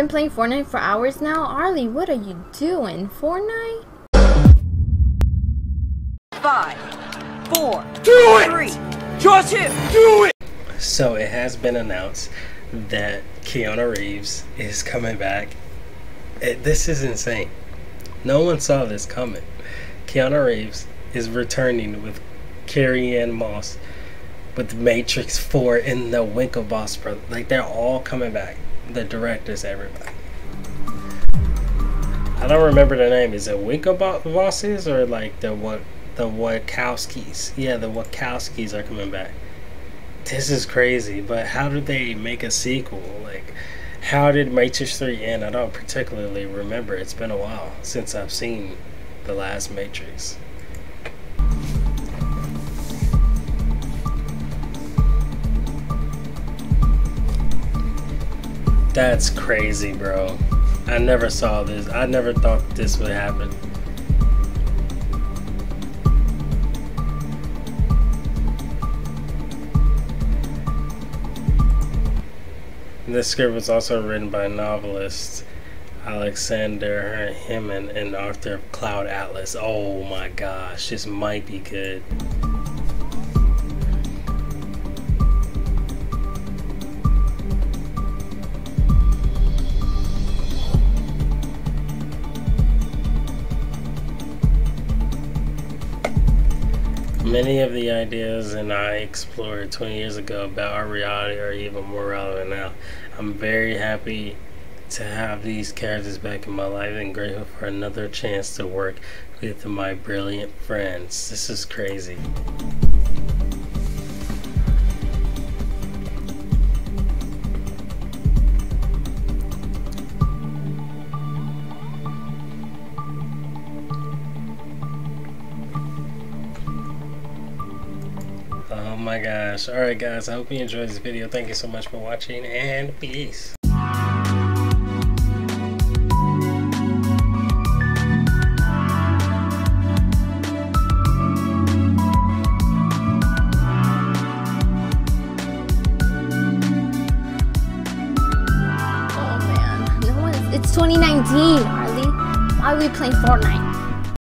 Been playing Fortnite for hours now? Arli, what are you doing? Fortnite? Five, four, Do it! three, Just two. do it! So it has been announced that Keanu Reeves is coming back. It, this is insane. No one saw this coming. Keanu Reeves is returning with Carrie Ann Moss with Matrix 4 and the Winklevoss brother. Like they're all coming back. The directors, everybody. I don't remember the name. Is it Winklevosses or like the what the Wachowskis? Yeah, the Wachowskis are coming back. This is crazy, but how did they make a sequel? Like, how did Matrix 3 end? I don't particularly remember. It's been a while since I've seen the last Matrix. That's crazy, bro. I never saw this. I never thought this would happen. This script was also written by novelist Alexander Hemming and author of Cloud Atlas. Oh my gosh, this might be good. Many of the ideas and I explored 20 years ago about our reality are even more relevant now. I'm very happy to have these characters back in my life and grateful for another chance to work with my brilliant friends. This is crazy. My gosh. Alright guys, I hope you enjoyed this video. Thank you so much for watching and peace. Oh. It's 2019, Arli. Why are we playing Fortnite?